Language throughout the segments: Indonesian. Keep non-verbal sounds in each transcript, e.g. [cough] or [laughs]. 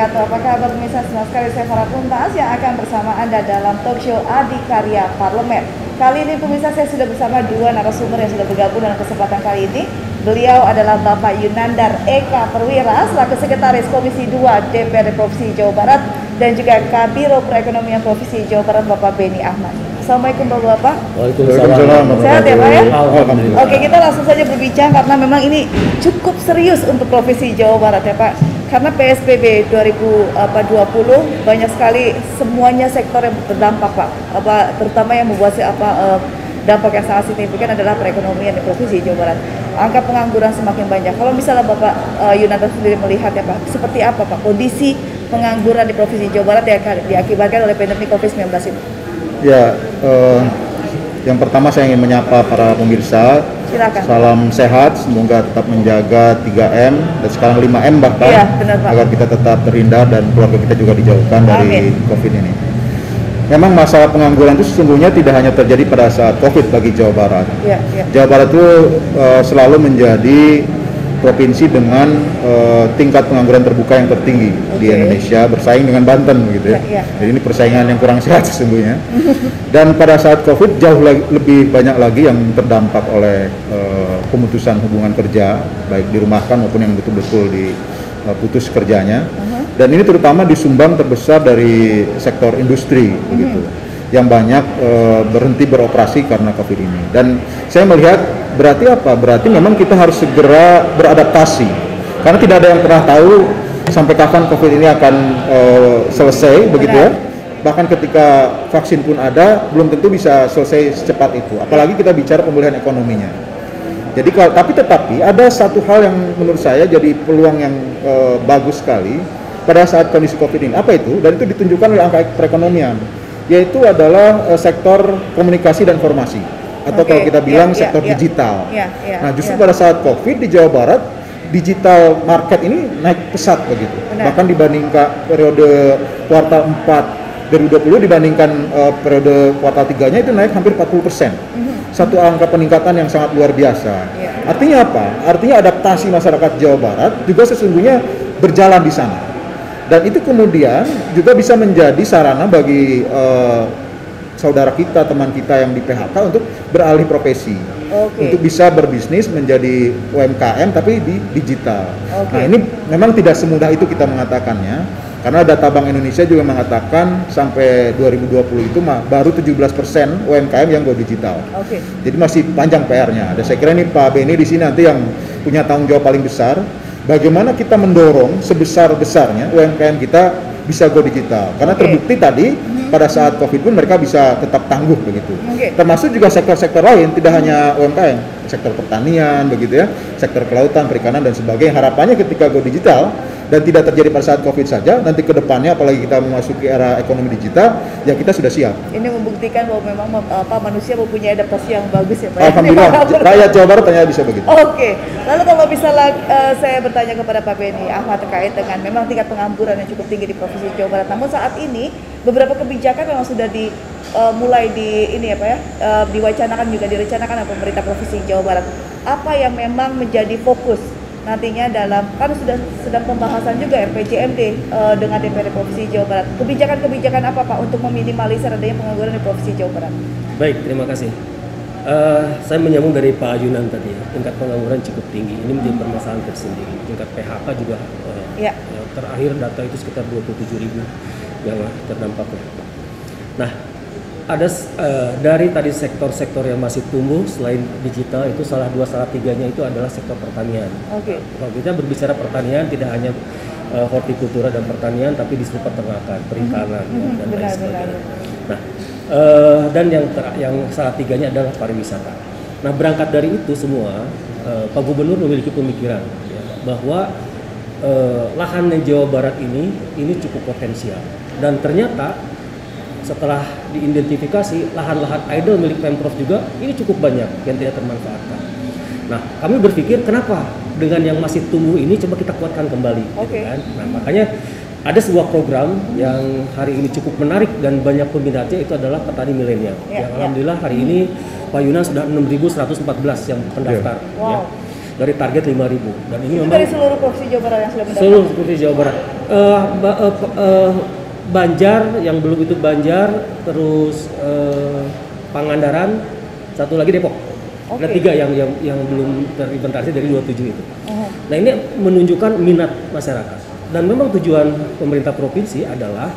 Wabarakatuh. Apa kabar pemirsa senang sekali saya Farah Tuntas yang akan bersama Anda dalam talk show Adikarya Parlemen. Kali ini pemirsa saya sudah bersama dua narasumber yang sudah bergabung dalam kesempatan kali ini. Beliau adalah Bapak Yunandar Eka Perwira selaku Sekretaris Komisi 2 DPRD Provinsi Jawa Barat dan juga Kabiro Perekonomian Provinsi Jawa Barat Bapak Beni Ahmad. Assalamualaikum Bapak-Bapak. Waalaikumsalam. Sehat ya Pak ya? Alhamdulillah. Oke, kita langsung saja berbincang karena memang ini cukup serius untuk Provinsi Jawa Barat ya Pak. Karena PSBB 2020 banyak sekali semuanya sektor yang terdampak Pak. Apa terutama yang membuat apa eh, dampak yang sangat signifikan adalah perekonomian di Provinsi Jawa Barat. Angka pengangguran semakin banyak. Kalau misalnya Bapak uh, Yunanto sendiri melihat ya Pak, seperti apa Pak kondisi pengangguran di Provinsi Jawa Barat yang diakibatkan oleh pandemi COVID-19 ini? Ya, eh, yang pertama saya ingin menyapa para pemirsa. Silakan. Salam sehat, semoga tetap menjaga 3M dan sekarang 5M bahkan Iya, benar, Pak. agar kita tetap terhindar dan keluarga kita juga dijauhkan dari Amin. COVID ini. Memang masalah pengangguran itu sesungguhnya tidak hanya terjadi pada saat COVID bagi Jawa Barat. Ya, ya. Jawa Barat itu eh, selalu menjadi provinsi dengan eh, tingkat pengangguran terbuka yang tertinggi di Oke. Indonesia bersaing dengan Banten gitu ya. Ya, ya. Jadi ini persaingan yang kurang [laughs] sehat sesungguhnya. Dan pada saat Covid jauh lagi- lebih banyak lagi yang terdampak oleh eh, pemutusan hubungan kerja baik dirumahkan maupun yang betul-betul diputus kerjanya. Dan ini terutama disumbang terbesar dari sektor industri begitu. Yang banyak eh, berhenti beroperasi karena Covid ini. Dan saya melihat berarti apa? Berarti memang kita harus segera beradaptasi. Karena tidak ada yang pernah tahu sampai kapan Covid ini akan eh, selesai begitu ya. Bahkan ketika vaksin pun ada belum tentu bisa selesai secepat itu. Apalagi kita bicara pemulihan ekonominya. Jadi kalau tapi tetapi ada satu hal yang menurut saya jadi peluang yang eh, bagus sekali pada saat kondisi covid ini. Apa itu? Dan itu ditunjukkan oleh angka perekonomian yaitu adalah eh, sektor komunikasi dan informasi atau Oke, kalau kita ya, bilang ya, sektor ya. digital Ya, ya, nah justru ya. pada saat covid di Jawa Barat digital market ini naik pesat begitu Benar. bahkan dibandingkan periode kuartal 4 2020 dibandingkan eh, periode kuartal 3-nya itu naik hampir 40 persen. Satu angka peningkatan yang sangat luar biasa. Iya. Artinya apa? Artinya adaptasi masyarakat Jawa Barat juga sesungguhnya berjalan di sana. Dan itu kemudian juga bisa menjadi sarana bagi eh, saudara kita, teman kita yang di PHK untuk beralih profesi. Oke. Untuk bisa berbisnis menjadi UMKM tapi di digital. Oke. Nah, ini memang tidak semudah itu kita mengatakannya. Karena data Bank Indonesia juga mengatakan sampai 2020 itu baru 17% UMKM yang go digital. Oke. Jadi masih panjang PR-nya. Dan saya kira ini Pak Beni di sini nanti yang punya tanggung jawab paling besar. Bagaimana kita mendorong sebesar-besarnya UMKM kita bisa go digital. Karena Oke. terbukti tadi pada saat COVID pun mereka bisa tetap tangguh begitu. Oke. Termasuk juga sektor-sektor lain, tidak hanya UMKM, sektor pertanian begitu ya, sektor kelautan, perikanan dan sebagainya. Harapannya ketika go digital dan tidak terjadi pada saat COVID saja, nanti ke depannya apalagi kita memasuki era ekonomi digital, ya kita sudah siap. Ini membuktikan bahwa memang mem- apa manusia mempunyai adaptasi yang bagus ya Pak. ya. Alhamdulillah, rakyat Jawa Barat ternyata bisa begitu. Oke, lalu kalau misalnya eh, saya bertanya kepada Pak Beni Ahmad terkait dengan memang tingkat pengangguran yang cukup tinggi di Provinsi Jawa Barat. Namun saat ini beberapa kebijakan memang sudah di eh, mulai di ini apa ya eh, diwacanakan juga direncanakan oleh pemerintah Provinsi Jawa Barat. Apa yang memang menjadi fokus nantinya dalam kan sudah sedang pembahasan juga RPJMD eh, dengan DPRD Provinsi Jawa Barat. Kebijakan-kebijakan apa Pak untuk meminimalisir adanya pengangguran di Provinsi Jawa Barat? Baik, terima kasih. Eh, saya menyambung dari Pak Yunan tadi ya, tingkat pengangguran cukup tinggi. Ini menjadi permasalahan tersendiri. Tingkat PHK juga eh, Ya. terakhir data itu sekitar 27 ribu yang terdampak. Nah, ada eh, dari tadi sektor-sektor yang masih tumbuh selain digital itu salah dua salah tiganya itu adalah sektor pertanian. Oke. Kalau kita berbicara pertanian tidak hanya eh, hortikultura dan pertanian tapi di seluruh peternakan, perikanan ya, Mhm, dan lain sebagainya. benar. Nah, eh, dan yang ter- yang salah tiganya adalah pariwisata. Nah, berangkat dari itu semua, eh, Pak Gubernur memiliki pemikiran ya, bahwa eh, lahan di Jawa Barat ini ini cukup potensial dan ternyata setelah diidentifikasi lahan-lahan idle milik pemprov juga ini cukup banyak yang tidak termanfaatkan. Nah, kami berpikir kenapa dengan yang masih tumbuh ini coba kita kuatkan kembali, gitu Oke. kan? Nah, makanya ada sebuah program yang hari ini cukup menarik dan banyak peminatnya itu adalah petani milenial. Ya, yang ya. alhamdulillah hari ini Pak Yunan sudah 6.114 yang pendaftar. Wow. ya. dari target 5000 dan ini Itu memang dari seluruh provinsi Jawa Barat yang sudah mendaftar. seluruh provinsi Jawa Barat. Ba- eh, pe- eh, Banjar yang belum itu Banjar, terus eh, Pangandaran, satu lagi Depok. Ada Oke. tiga yang yang yang belum terimplementasi dari 27 itu. Oh. Nah ini menunjukkan minat masyarakat dan memang tujuan pemerintah provinsi adalah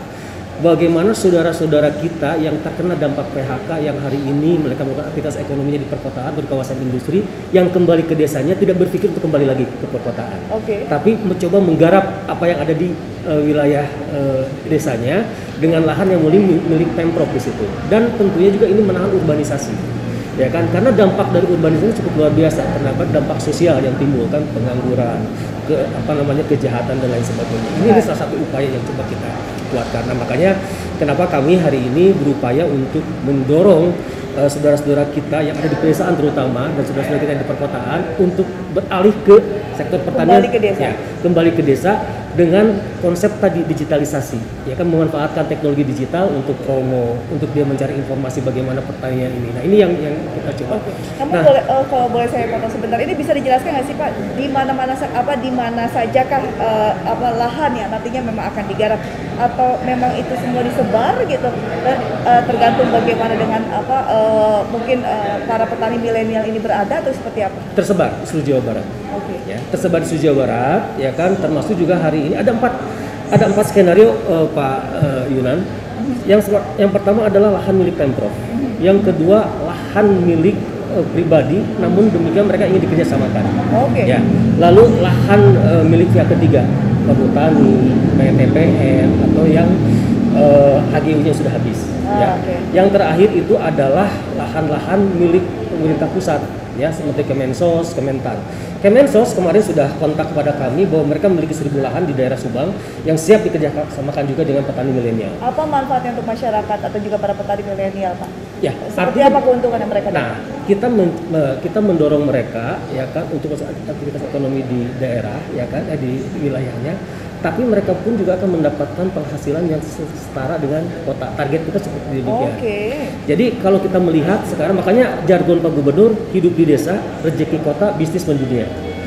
bagaimana saudara-saudara kita yang terkena dampak PHK yang hari ini mereka melakukan aktivitas ekonominya di perkotaan atau di kawasan industri yang kembali ke desanya tidak berpikir untuk kembali lagi ke perkotaan. Oke. tapi mencoba menggarap apa yang ada di eh, wilayah eh, desanya dengan lahan yang milik, milik pemprov di situ. Dan tentunya juga ini menahan urbanisasi. Ya kan? Karena dampak dari urbanisasi cukup luar biasa. Terdapat dampak sosial yang timbul kan pengangguran ke apa namanya kejahatan dan lain sebagainya. Ini, ini salah satu upaya yang coba kita kuatkan nah makanya kenapa kami hari ini berupaya untuk mendorong eh, saudara-saudara kita yang ada di pedesaan terutama dan saudara-saudara kita yang di perkotaan untuk beralih ke sektor pertanian. Kembali ke desa. ya, kembali ke desa dengan konsep tadi digitalisasi. Ya kan memanfaatkan teknologi digital untuk promo untuk dia mencari informasi bagaimana pertanian ini. Nah ini yang yang kita coba. Kamu nah boleh eh, kalau boleh saya potong sebentar. Ini bisa dijelaskan nggak sih Pak? Di mana-mana sa- apa di mana sajakah eh, apa lahan yang nantinya memang akan digarap? Atau memang itu semua disebar gitu? Dan eh, tergantung bagaimana dengan apa eh, mungkin eh, para petani milenial ini berada atau seperti apa? tersebar di seluruh Jawa Barat. Oke. ya tersebar di seluruh Jawa Barat ya kan? Termasuk juga hari ini ada empat ada empat skenario eh, Pak eh, Yunan. Yang yang pertama adalah lahan milik pemprov. Yang kedua lahan milik eh, pribadi namun demikian mereka ingin dikerjasamakan. Oke. ya lalu lahan eh, milik pihak ketiga perhutani PTPN atau yang eh, HGU-nya sudah habis. Ah, ya oke. yang terakhir itu adalah lahan-lahan milik pemerintah pusat ya seperti Kemensos, Kementan. Kemensos kemarin sudah kontak kepada kami bahwa mereka memiliki seribu lahan di daerah Subang yang siap dikerjasamakan juga dengan petani milenial. Apa manfaatnya untuk masyarakat atau juga para petani milenial Pak? Ya, Seperti artinya- apa keuntungan yang mereka dapat? Nah, kita men- me- kita mendorong mereka ya kan untuk aktivitas ekonomi di daerah ya kan eh, di wilayahnya, tapi mereka pun juga akan mendapatkan penghasilan yang setara dengan kota. Target kita seperti demikian. Oke. Jadi kalau kita melihat sekarang makanya jargon Pak Gubernur hidup di desa, rezeki kota, bisnis mendunia.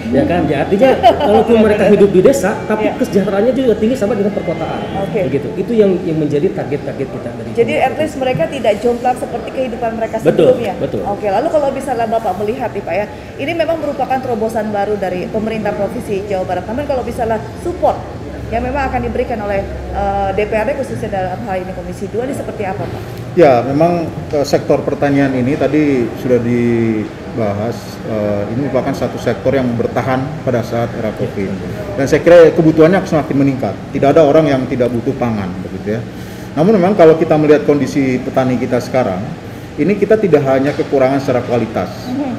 Ya kan? Ya artinya walaupun mereka [laughs] hidup di desa tapi Iya. kesejahteraannya juga tinggi sama dengan perkotaan. Oke. Begitu. Itu yang yang menjadi target-target kita dari Jadi at least mereka tidak jomplang seperti kehidupan mereka Betul, sebelumnya. betul. Oke, lalu kalau misalnya Bapak melihat nih Pak ya, ini memang merupakan terobosan baru dari pemerintah Provinsi Jawa Barat. Namun kalau misalnya support yang memang akan diberikan oleh eh, DPRD khususnya dalam hal ini Komisi 2 ini seperti apa Pak? Ya, memang eh, sektor pertanian ini tadi sudah dibahas. eh, ini merupakan satu sektor yang bertahan pada saat era COVID. Dan saya kira kebutuhannya semakin meningkat. Tidak ada orang yang tidak butuh pangan, begitu ya. Namun memang kalau kita melihat kondisi petani kita sekarang, ini kita tidak hanya kekurangan secara kualitas,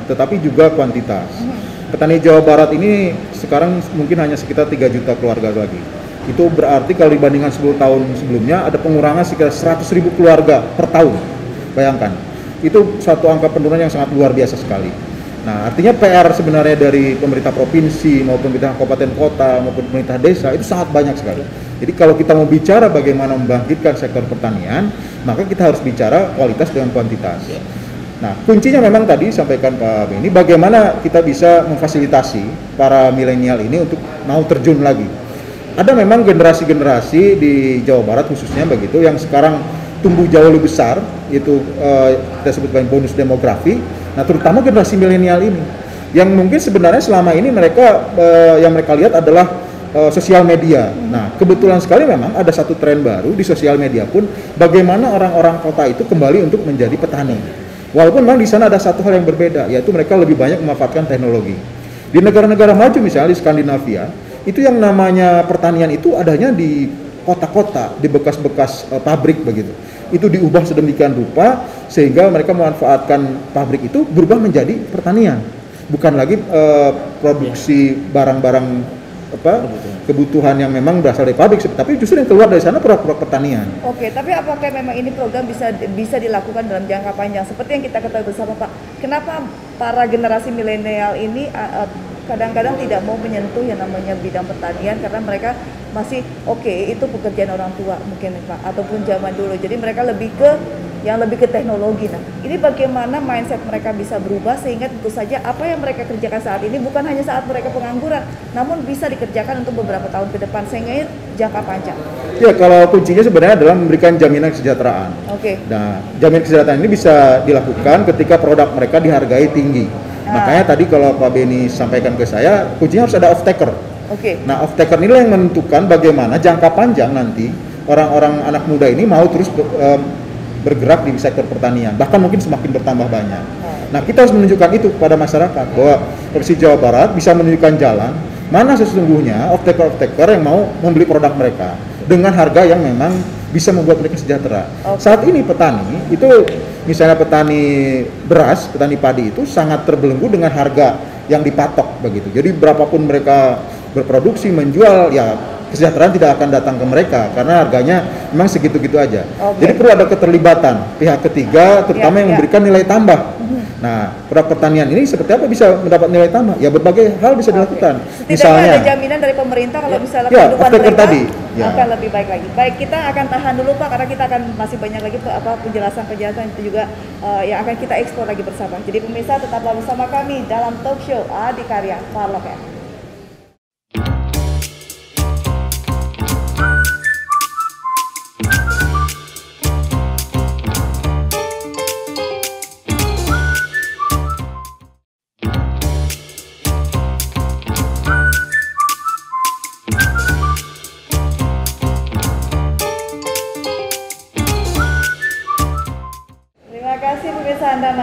tetapi juga kuantitas. Petani Jawa Barat ini sekarang mungkin hanya sekitar 3 juta keluarga lagi. Itu berarti kalau dibandingkan 10 tahun sebelumnya ada pengurangan sekitar 100 ribu keluarga per tahun. Bayangkan, itu satu angka penurunan yang sangat luar biasa sekali. Nah, artinya PR sebenarnya dari pemerintah provinsi maupun pemerintah kabupaten kota maupun pemerintah desa itu sangat banyak sekali. Jadi kalau kita mau bicara bagaimana membangkitkan sektor pertanian, maka kita harus bicara kualitas dengan kuantitas. Nah, kuncinya memang tadi sampaikan Pak Beni, bagaimana kita bisa memfasilitasi para milenial ini untuk mau terjun lagi. Ada memang generasi-generasi di Jawa Barat khususnya begitu yang sekarang tumbuh jauh lebih besar, yaitu eh, kita sebutkan bonus demografi. Nah, terutama generasi milenial ini yang mungkin sebenarnya selama ini mereka eh, yang mereka lihat adalah eh, sosial media. Nah, kebetulan sekali memang ada satu tren baru di sosial media pun bagaimana orang-orang kota itu kembali untuk menjadi petani. Walaupun memang di sana ada satu hal yang berbeda, yaitu mereka lebih banyak memanfaatkan teknologi. Di negara-negara maju misalnya di Skandinavia, itu yang namanya pertanian itu adanya di kota-kota, di bekas-bekas eh, pabrik begitu. Itu diubah sedemikian rupa sehingga mereka memanfaatkan pabrik itu berubah menjadi pertanian. Bukan lagi eh, produksi barang-barang apa kebutuhan yang memang berasal dari pabrik, tapi justru yang keluar dari sana produk-produk pertanian. Oke, tapi apakah memang ini program bisa bisa dilakukan dalam jangka panjang? Seperti yang kita ketahui bersama Pak, kenapa para generasi milenial ini uh, uh, kadang-kadang tidak mau menyentuh yang namanya bidang pertanian karena mereka masih oke itu pekerjaan orang tua mungkin Pak ataupun zaman dulu. Jadi mereka lebih ke yang lebih ke teknologi. Nah, ini bagaimana mindset mereka bisa berubah sehingga tentu saja apa yang mereka kerjakan saat ini bukan hanya saat mereka pengangguran, namun bisa dikerjakan untuk beberapa tahun ke depan sehingga jangka panjang. Ya, kalau kuncinya sebenarnya adalah memberikan jaminan kesejahteraan. Oke. Nah, jaminan kesejahteraan ini bisa dilakukan ketika produk mereka dihargai tinggi. Makanya tadi kalau Pak Beni sampaikan ke saya, kuncinya harus ada off taker. Oke. Nah, off taker inilah yang menentukan bagaimana jangka panjang nanti orang-orang anak muda ini mau terus bergerak di sektor pertanian, bahkan mungkin semakin bertambah banyak. Nah, kita harus menunjukkan itu kepada masyarakat bahwa Provinsi Jawa Barat bisa menunjukkan jalan mana sesungguhnya off taker off taker yang mau membeli produk mereka dengan harga yang memang bisa membuat mereka sejahtera. Oke. Saat ini petani itu misalnya petani beras, petani padi itu sangat terbelenggu dengan harga yang dipatok begitu. Jadi berapapun mereka berproduksi menjual ya kesejahteraan tidak akan datang ke mereka karena harganya memang segitu-gitu aja. Oke. Jadi perlu ada keterlibatan pihak ketiga Ya, terutama yang ya. memberikan nilai tambah. Nah, produk pertanian ini seperti apa bisa mendapat nilai tambah? Ya berbagai hal bisa dilakukan. Setidaknya Misalnya ada jaminan dari pemerintah kalau Ya. misalnya Ya, kehidupan off-taker mereka tadi. Ya. akan lebih baik lagi. Baik, kita akan tahan dulu Pak karena kita akan masih banyak lagi apa penjelasan-penjelasan itu juga eh, yang akan kita eksplor lagi bersama. Jadi pemirsa tetaplah bersama kami dalam talk show Adikarya Parlemen.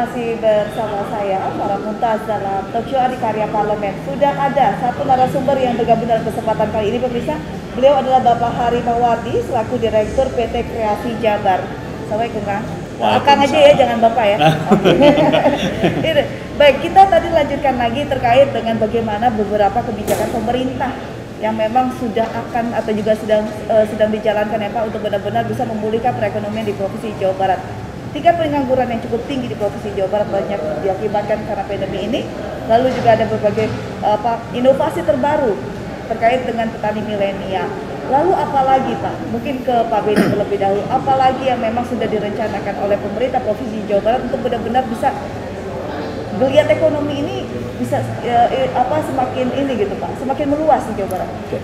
Masih bersama saya Farah Mumtaz dalam show Adikarya Parlemen. Sudah ada satu narasumber yang bergabung dalam kesempatan kali ini pemirsa. Beliau adalah Bapak Hari Mawardi selaku Direktur PT Kreasi Jabar. Assalamualaikum Kang. Kang aja ya, jangan Bapak ya. [laughs] Baik, kita tadi lanjutkan lagi terkait dengan bagaimana beberapa kebijakan pemerintah yang memang sudah akan atau juga sedang eh, sedang dijalankan ya Pak untuk benar-benar bisa memulihkan perekonomian di Provinsi Jawa Barat. Tingkat pengangguran yang cukup tinggi di Provinsi Jawa Barat banyak diakibatkan karena pandemi ini. Lalu juga ada berbagai apa inovasi terbaru terkait dengan petani milenial. Lalu apalagi Pak? Mungkin ke Pak Beni terlebih dahulu. Apalagi yang memang sudah direncanakan oleh pemerintah Provinsi Jawa Barat untuk benar-benar bisa geliat ekonomi ini bisa eh, eh, apa semakin ini gitu Pak, semakin meluas di Jawa Barat. Oke.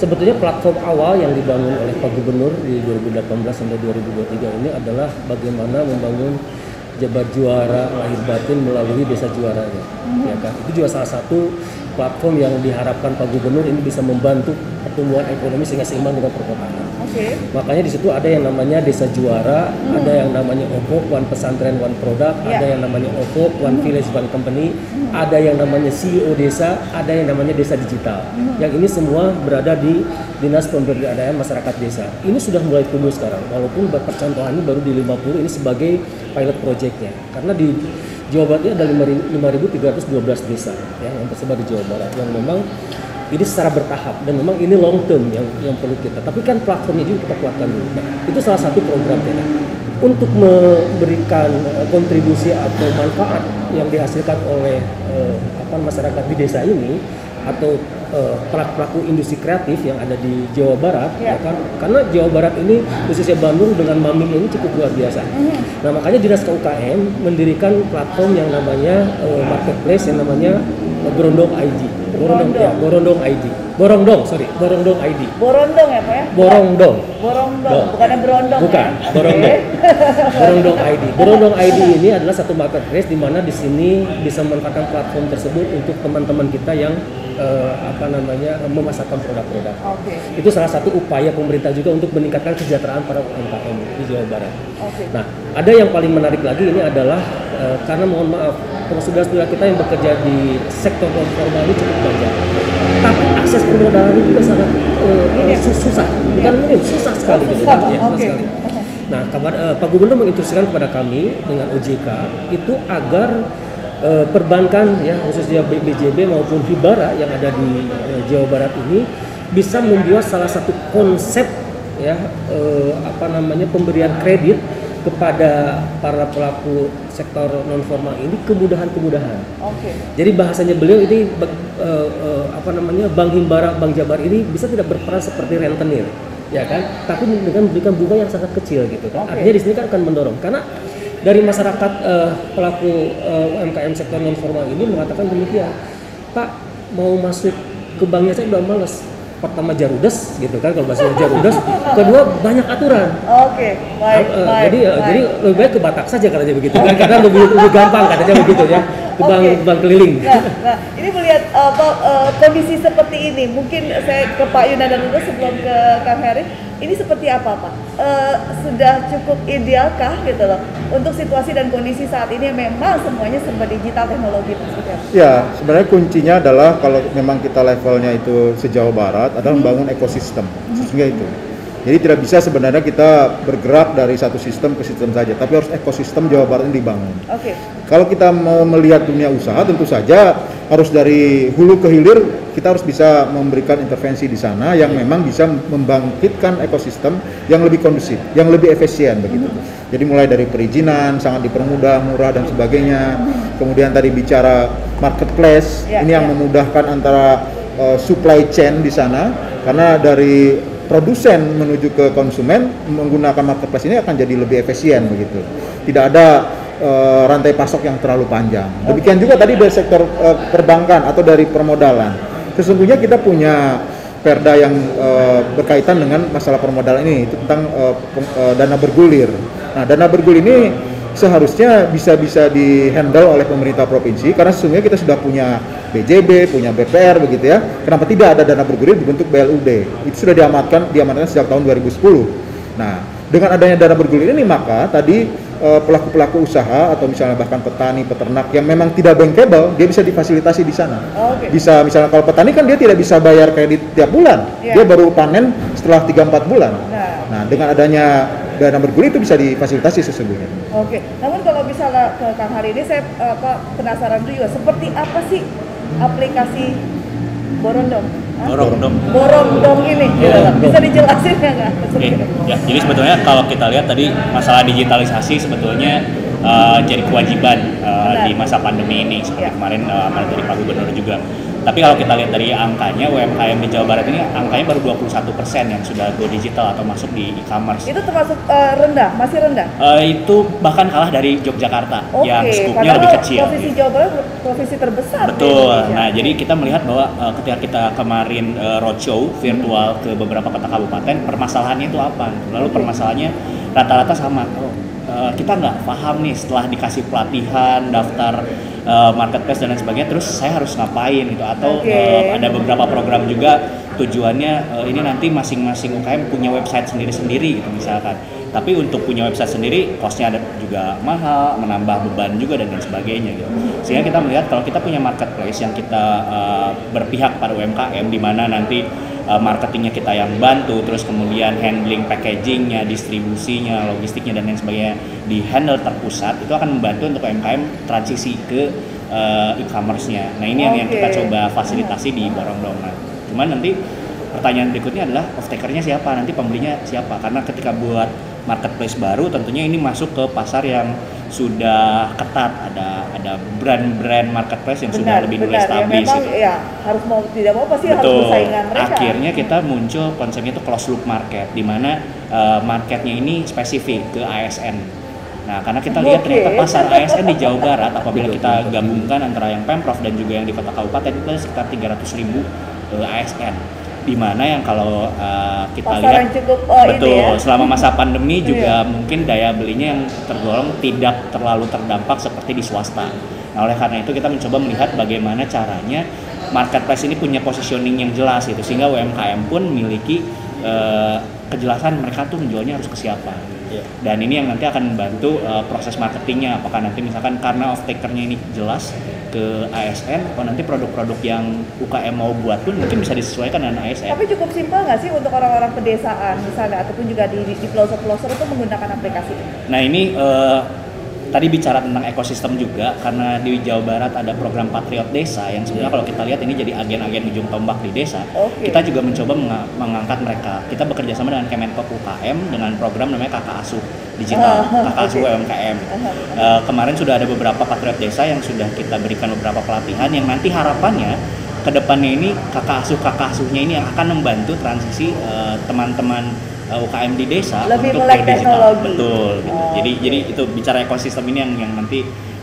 Sebetulnya platform awal yang dibangun oleh Pak Gubernur di 2018 sampai 2023 ini adalah bagaimana membangun jabat juara lahir batin melalui desa juaranya. Ya kan? Itu juga salah satu platform yang diharapkan Pak Gubernur ini bisa membantu pertumbuhan ekonomi sehingga seimbang dengan perkotaan. Oke. Makanya di situ ada yang namanya desa juara, ada yang namanya OVO, One Pesantren One Product, Ya. ada yang namanya OVO, One Village One Company, ada yang namanya CEO desa, ada yang namanya desa digital. Yang ini semua berada di Dinas Pemberdayaan Masyarakat Desa. Ini sudah mulai tumbuh sekarang, walaupun percontohan ini baru di 50 ini sebagai pilot projectnya. Karena di Jawa Barat ini ada 5.312 desa ya, yang tersebar di Jawa Barat yang memang ini secara bertahap dan memang ini long term yang yang perlu kita. Tapi kan platformnya juga kita kuatkan dulu. Nah, itu salah satu program kita untuk memberikan eh, kontribusi atau manfaat yang dihasilkan oleh eh, apa masyarakat di desa ini atau eh, pelaku-pelaku industri kreatif yang ada di Jawa Barat Ya. ya kan karena Jawa Barat ini khususnya Bandung dengan Maming ini cukup luar biasa. Nah makanya dinas KUKM mendirikan platform yang namanya eh, marketplace yang namanya eh, Berondong ID. Borondong, ya, Borondong ID. Borongdong, sorry, Borongdong ID. Borondong ya Pak ya? Borongdong. Borondong, Dong. bukannya berondong. Bukan, ya? Oke. Borondong. Borondong ID. Borondong ID ini adalah satu marketplace di mana di sini bisa memanfaatkan platform tersebut untuk teman-teman kita yang eh, apa namanya memasarkan produk-produk. Oke. Itu salah satu upaya pemerintah juga untuk meningkatkan kesejahteraan para UMKM di Jawa Barat. Oke. Nah, ada yang paling menarik lagi ini adalah eh, karena mohon maaf, saudara-saudara kita yang bekerja di sektor formal ini cukup banyak. Tapi akses ini juga sangat Ini. sus- susah, bukan ini susah sekali gitu. Susah, Ya, susah oke. sekali. Nah, kabar, eh, Pak Gubernur menginstruksikan kepada kami dengan OJK itu agar eh, perbankan ya khususnya BBJB maupun Hibara yang ada di eh, Jawa Barat ini bisa membuat salah satu konsep ya eh, apa namanya pemberian kredit kepada para pelaku sektor non formal ini kemudahan-kemudahan. Oke. Jadi bahasanya beliau ini eh, eh, apa namanya Bank Himbara Bank Jabar ini bisa tidak berperan seperti rentenir. ya kan? Tapi dengan memberikan bunga yang sangat kecil gitu kan. Oke. Artinya di sini kan akan mendorong karena dari masyarakat eh, pelaku eh, UMKM sektor non formal ini mengatakan demikian, Pak mau masuk ke banknya saya udah males. Pertama jarudes gitu kan kalau bahasa jarudes, [laughs] kedua banyak aturan. Oke, baik, Eh, baik. jadi baik. jadi lebih baik ke Batak saja katanya begitu kan karena lebih lebih gampang katanya begitu ya ke bank ke bank keliling. Nah, nah, ini melihat apa eh, kondisi seperti ini, mungkin saya ke Pak Yunanda dulu sebelum ke Kang Heri. Ini seperti apa, Pak? Eh, sudah cukup idealkah gitu loh untuk situasi dan kondisi saat ini yang memang semuanya serba digital teknologi apa? Ya, sebenarnya kuncinya adalah kalau memang kita levelnya itu sejauh barat adalah membangun ekosistem. Sehingga itu. Jadi tidak bisa sebenarnya kita bergerak dari satu sistem ke sistem saja, tapi harus ekosistem Jawa Barat ini dibangun. Oke, Kalau kita mau melihat dunia usaha tentu saja harus dari hulu ke hilir kita harus bisa memberikan intervensi di sana yang memang bisa membangkitkan ekosistem yang lebih kondusif, yang lebih efisien begitu. Jadi mulai dari perizinan sangat dipermudah, murah dan sebagainya. Kemudian tadi bicara marketplace, Ya, ini yang ya. memudahkan antara uh, supply chain di sana karena dari produsen menuju ke konsumen menggunakan marketplace ini akan jadi lebih efisien begitu. Tidak ada eh, rantai pasok yang terlalu panjang. Demikian juga tadi dari sektor eh, perbankan atau dari permodalan. Sesungguhnya kita punya perda yang eh, berkaitan dengan masalah permodalan ini itu tentang peng- eh, dana bergulir. Nah, dana bergulir ini seharusnya bisa bisa dihandle oleh pemerintah provinsi karena sesungguhnya kita sudah punya BJB, punya BPR begitu ya. Kenapa tidak ada dana bergulir dibentuk BLUD? Itu sudah diamatkan diamatkan sejak tahun 2010. Nah, dengan adanya dana bergulir ini maka tadi eh, pelaku-pelaku usaha atau misalnya bahkan petani, peternak yang memang tidak bankable, dia bisa difasilitasi di sana. Oke. Bisa misalnya kalau petani kan dia tidak bisa bayar kredit tiap bulan. Iya. Dia baru panen setelah 3-4 bulan. Nah. Nah, dengan adanya dana bergulir itu bisa difasilitasi sesungguhnya. Oke, namun kalau misalnya ke Kang Hari ini saya eh, apa penasaran juga seperti apa sih aplikasi Borondong? Borondong. Borondong ini, gitu loh. bisa dijelasin nggak nggak? Oke, ya, jadi sebetulnya kalau kita lihat tadi masalah digitalisasi sebetulnya uh, jadi kewajiban uh, Benar. di masa pandemi ini seperti Ya. kemarin uh, amanat dari Pak Gubernur juga. Tapi kalau kita lihat dari angkanya UMKM di Jawa Barat ini angkanya baru 21% yang sudah go digital atau masuk di e-commerce. Itu termasuk eh, rendah, masih rendah. Uh, itu bahkan kalah dari Yogyakarta Oke, yang skupnya lebih kecil. provinsi. Jawa Barat provinsi terbesar. Betul. Nah, jadi kita melihat bahwa uh, ketika kita kemarin uh, roadshow virtual ke beberapa kota kabupaten, permasalahannya itu apa? Lalu permasalahannya rata-rata sama. Oh, uh, kita nggak paham nih setelah dikasih pelatihan, daftar uh, marketplace dan lain sebagainya, terus saya harus ngapain gitu? Atau Oke. uh, ada beberapa program juga tujuannya uh, ini nanti masing-masing UKM punya website sendiri-sendiri gitu misalkan. Tapi untuk punya website sendiri, costnya ada juga mahal, menambah beban juga dan lain sebagainya gitu. Sehingga kita melihat kalau kita punya marketplace yang kita uh, berpihak pada UMKM, di mana nanti uh, marketingnya kita yang bantu, terus kemudian handling packagingnya, distribusinya, logistiknya dan lain sebagainya di handle terpusat, itu akan membantu untuk UMKM transisi ke uh, e-commerce-nya. Nah ini yang, yang kita coba fasilitasi di Borongdong. Nah, cuman nanti pertanyaan berikutnya adalah off takernya siapa nanti pembelinya siapa karena ketika buat marketplace baru tentunya ini masuk ke pasar yang sudah ketat ada ada brand-brand marketplace yang sudah lebih benar. mulai Ya, established memang gitu. ya harus mau tidak mau pasti harus Betul. bersaingan mereka. Akhirnya kita muncul konsepnya itu closed loop market, di mana uh, marketnya ini spesifik ke ASN. Nah, karena kita lihat Oke. ternyata pasar ASN di Jawa Barat, apabila kita gabungkan antara yang pemprov dan juga yang di kota kabupaten itu sekitar 300 ribu uh, ASN. Di mana yang kalau uh, kita Pasar lihat cukup, uh, ini betul ya. selama masa [laughs] pandemi juga Iya. mungkin daya belinya yang tergolong tidak terlalu terdampak seperti di swasta. Nah, oleh karena itu kita mencoba melihat bagaimana caranya marketplace ini punya positioning yang jelas itu sehingga UMKM pun memiliki eh, kejelasan mereka tuh menjualnya harus ke siapa. Iya. Dan ini yang nanti akan membantu eh, proses marketingnya. Apakah nanti misalkan karena off takernya ini jelas ke ASN, atau nanti produk-produk yang UKM mau buat pun mungkin bisa disesuaikan dengan ASN. Tapi cukup simpel nggak sih untuk orang-orang pedesaan misalnya ataupun juga di, di, pelosok-pelosok itu menggunakan aplikasi ini? Nah ini eh, tadi bicara tentang ekosistem juga karena di Jawa Barat ada program Patriot Desa yang sebenarnya kalau kita lihat ini jadi agen-agen ujung tombak di desa. Oke. Kita juga mencoba menga- mengangkat mereka. Kita bekerja sama dengan Kemenko UKM dengan program namanya Kakak Asuh Digital, Kakak [laughs] oke. UMKM. [laughs] Eh, kemarin sudah ada beberapa Patriot Desa yang sudah kita berikan beberapa pelatihan yang nanti harapannya ke depannya ini kakak asuh kakak asuhnya ini yang akan membantu transisi eh, teman-teman eh, UKM di desa Lebih untuk melek ke digital. teknologi. Betul. gitu. Oh, jadi oke. jadi itu bicara ekosistem ini yang yang nanti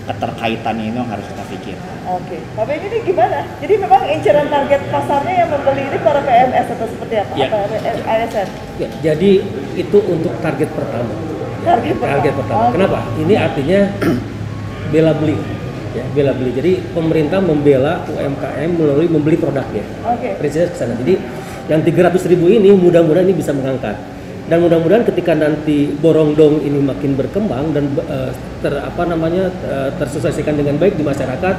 keterkaitannya itu yang harus kita pikir. Oke, Pak Benny ini gimana? Jadi memang inceran target pasarnya yang membeli ini para PMS atau seperti apa? Ya. Atau ASN? Ya, jadi itu untuk target pertama. Target pertama. pertama. Oke. Kenapa? Ini artinya [clears throat] bela beli. Ya, bela beli. Jadi pemerintah membela UMKM melalui membeli produknya. Oke. Prinsipnya ke sana. Jadi yang 300 ribu ini mudah-mudahan ini bisa mengangkat. Dan mudah-mudahan ketika nanti borongdong ini makin berkembang dan eh, ter apa namanya eh, tersosialisasikan dengan baik di masyarakat,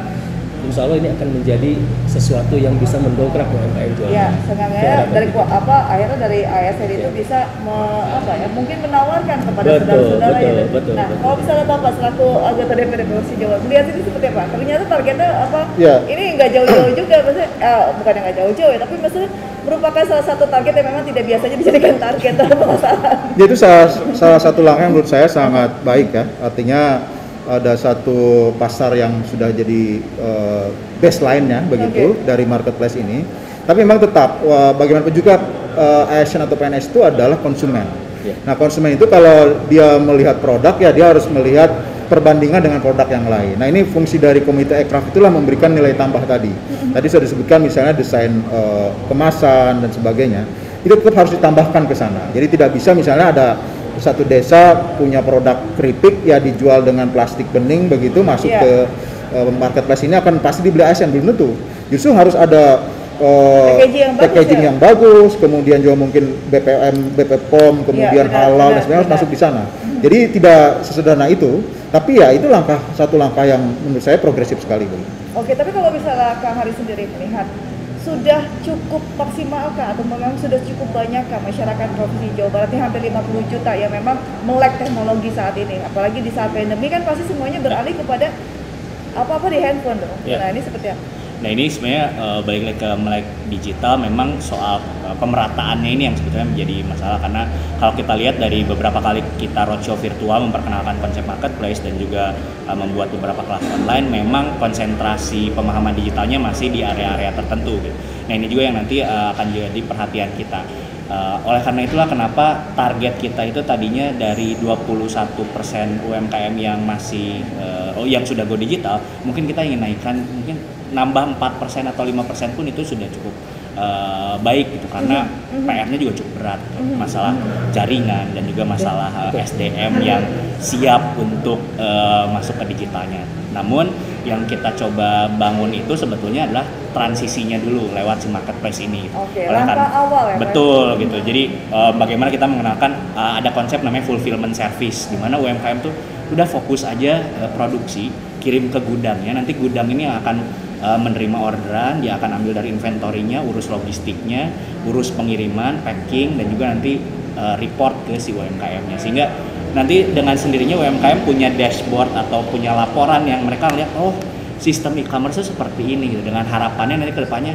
insya Allah ini akan menjadi sesuatu yang bisa mendongkrak UMKM jualan. Ya, seenggaknya dari apa akhirnya dari ASN itu Ya. bisa me- apa ya mungkin menawarkan kepada saudara-saudara betul, ya. betul, nah, betul. kalau misalnya Bapak selaku anggota DPD Provinsi Jawa, melihat ini seperti apa? Ternyata targetnya apa? Ya. Ini nggak jauh-jauh juga, maksudnya eh, bukan yang nggak jauh-jauh ya, tapi maksudnya merupakan salah satu target yang memang tidak biasanya dijadikan target dalam pemasaran. Ya, itu salah, salah satu langkah yang menurut saya sangat baik ya. Artinya ada satu pasar yang sudah jadi eh, baseline-nya begitu Oke. dari marketplace ini. Tapi memang tetap wah, bagaimanapun juga eh, ASN atau PNS itu adalah konsumen. Ya. Nah, konsumen itu kalau dia melihat produk ya dia harus melihat perbandingan dengan produk yang lain. Nah, ini fungsi dari komite ekraf itulah memberikan nilai tambah tadi. Tadi sudah disebutkan misalnya desain eh, kemasan dan sebagainya. Itu tetap harus ditambahkan ke sana. Jadi tidak bisa misalnya ada satu desa punya produk keripik ya dijual dengan plastik bening begitu masuk Iya. ke eh, marketplace ini akan pasti dibeli ASN belum tentu. Justru harus ada eh, Packaging yang bagus packaging ya? yang bagus, kemudian juga mungkin BPM, BPOM, kemudian Iya, benar, halal benar, dan sebagainya harus masuk di sana. Jadi tidak sesederhana itu, tapi ya itu langkah satu langkah yang menurut saya progresif sekali. Oke, tapi kalau misalnya Kang Hari sendiri melihat sudah cukup maksimalkah atau memang sudah cukup banyakkah masyarakat Provinsi Jawa Barat ini hampir 50 juta yang memang melek teknologi saat ini apalagi di saat pandemi kan pasti semuanya beralih kepada apa-apa di handphone dong. Ya. Nah, ini seperti apa? Nah ini sebenarnya eh, balik lagi ke melek digital memang soal eh, pemerataannya ini yang sebetulnya menjadi masalah karena kalau kita lihat dari beberapa kali kita roadshow virtual memperkenalkan konsep marketplace dan juga eh, membuat beberapa kelas online memang konsentrasi pemahaman digitalnya masih di area-area tertentu gitu. Nah ini juga yang nanti eh, akan jadi perhatian kita. Eh, oleh karena itulah kenapa target kita itu tadinya dari 21% UMKM yang masih eh, oh yang sudah go digital, mungkin kita ingin naikkan mungkin nambah 4% atau 5% pun itu sudah cukup eh, baik gitu karena PR-nya juga cukup berat gitu. masalah jaringan dan juga masalah eh, SDM yang siap untuk eh, masuk ke digitalnya. Namun yang kita coba bangun itu sebetulnya adalah transisinya dulu lewat si marketplace ini. Oke, Oleh langkah karena- awal ya? Betul gitu. Jadi eh, bagaimana kita mengenalkan eh, ada konsep namanya fulfillment service di mana UMKM tuh udah fokus aja eh, produksi, kirim ke gudangnya. Nanti gudang ini yang akan eh, menerima orderan, dia akan ambil dari inventorinya, urus logistiknya, urus pengiriman, packing dan juga nanti eh, report ke si UMKM-nya. Sehingga nanti dengan sendirinya UMKM punya dashboard atau punya laporan yang mereka lihat oh sistem e-commerce seperti ini gitu. dengan harapannya nanti ke depannya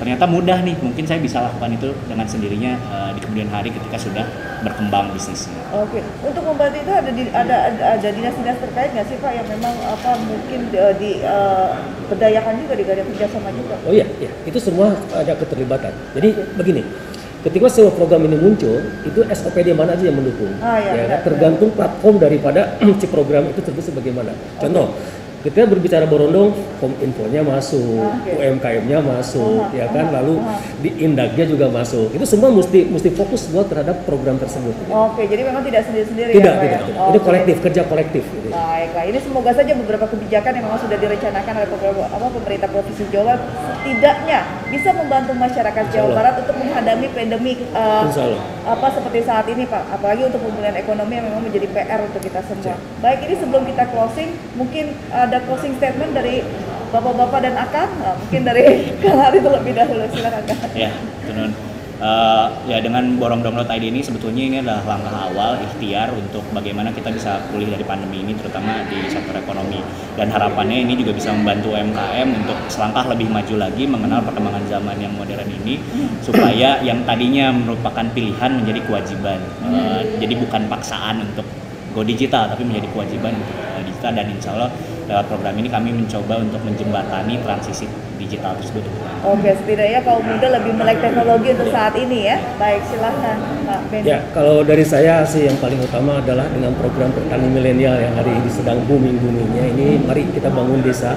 ternyata mudah nih mungkin saya bisa lakukan itu dengan sendirinya eh, di kemudian hari ketika sudah berkembang bisnisnya. Oke, untuk membantu itu ada di, ada ada, ada dinas-dinas terkait nggak sih Pak yang memang apa mungkin eh, di eh, berdayakan juga di ada kerjasama juga? Oh iya, iya, itu semua ada keterlibatan. Jadi begini, ketika sebuah program ini muncul, itu SOP di mana aja yang mendukung. Ah, iya, Ya, benar, tergantung platform daripada [clears throat] si program itu tentu sebagaimana. Contoh, kita berbicara Borondong, Kominfonya masuk, Ah, oke. UMKM-nya masuk, Aha, ya kan, aha, lalu aha. di Indagnya juga masuk. Itu semua mesti mesti fokus semua terhadap program tersebut. Oke, jadi memang tidak sendiri-sendiri Tidak, ya tidak, ya? tidak. Ini Oke. kolektif, kerja kolektif. gitu. Baiklah, ini semoga saja beberapa kebijakan yang memang sudah direncanakan oleh apa, pemerintah Provinsi Jawa setidaknya bisa membantu masyarakat Jawa. Barat untuk menghadapi pandemi Allah. Apa seperti saat ini Pak. Apalagi untuk pemulihan ekonomi yang memang menjadi PR untuk kita semua. Baik, ini sebelum kita closing, mungkin ada closing statement dari Bapak-bapak dan Akan, Nah, mungkin dari [laughs] Kang Hari terlebih dahulu. Silakan Kang. Ya, itu Eh, ya dengan borong.id ini sebetulnya ini adalah langkah awal ikhtiar untuk bagaimana kita bisa pulih dari pandemi ini terutama di sektor ekonomi. Dan harapannya ini juga bisa membantu UMKM untuk selangkah lebih maju lagi mengenal perkembangan zaman yang modern ini supaya yang tadinya merupakan pilihan menjadi kewajiban. Eh, jadi bukan paksaan untuk go digital tapi menjadi kewajiban untuk eh, digital. Dan insya Allah lewat program ini kami mencoba untuk menjembatani transisi digital tersebut. Oke, setidaknya kaum muda lebih melek teknologi untuk saat ini ya. Baik, silahkan Pak Benny. Ya, kalau dari saya sih yang paling utama adalah dengan program petani milenial yang hari ini sedang booming boomingnya ini, mari kita bangun desa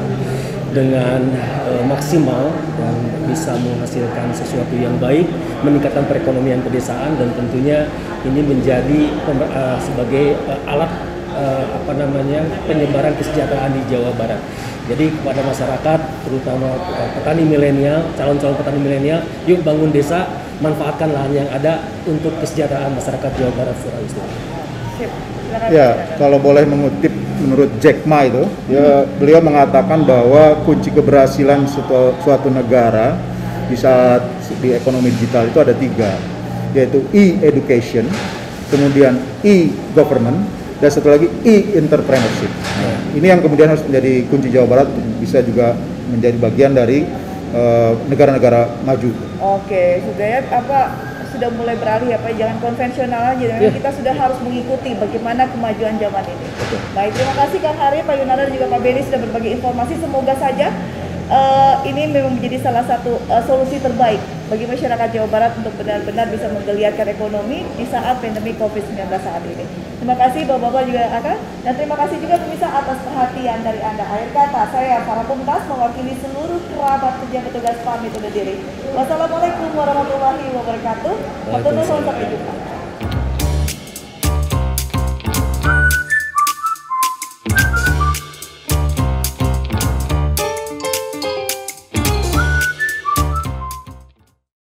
dengan eh, maksimal dan bisa menghasilkan sesuatu yang baik, meningkatkan perekonomian pedesaan dan tentunya ini menjadi eh, sebagai eh, alat eh, apa namanya penyebaran kesejahteraan di Jawa Barat. Jadi kepada masyarakat, terutama petani milenial, calon-calon petani milenial, yuk bangun desa, manfaatkan lahan yang ada untuk kesejahteraan masyarakat Jawa Barat. Sip. Silakan, Ya, kalau boleh mengutip menurut Jack Ma itu, ya beliau mengatakan bahwa kunci keberhasilan suatu, suatu negara di saat di ekonomi digital itu ada tiga, yaitu e-education, kemudian e-government, dan satu lagi e-entrepreneurship. Nah, ini yang kemudian harus menjadi kunci Jawa Barat bisa juga menjadi bagian dari eh, negara-negara maju. Oke, sudah ya apa sudah mulai beralih apa jangan konvensional aja. Memang Iya. kita sudah harus mengikuti bagaimana kemajuan zaman ini. Baik, terima kasih Kang Hari, Pak Yunarto dan juga Pak Beni sudah berbagi informasi. Semoga saja eh, ini memang menjadi salah satu eh, solusi terbaik bagi masyarakat Jawa Barat untuk benar-benar bisa menggeliatkan ekonomi di saat pandemi COVID-19 saat ini. Terima kasih Bapak-Bapak juga akan dan terima kasih juga pemirsa atas perhatian dari Anda. Akhir kata, saya Farah Pumtas mewakili seluruh kerabat kerja petugas pamit undur diri. Wassalamualaikum warahmatullahi wabarakatuh. Nuwun, sampai jumpa.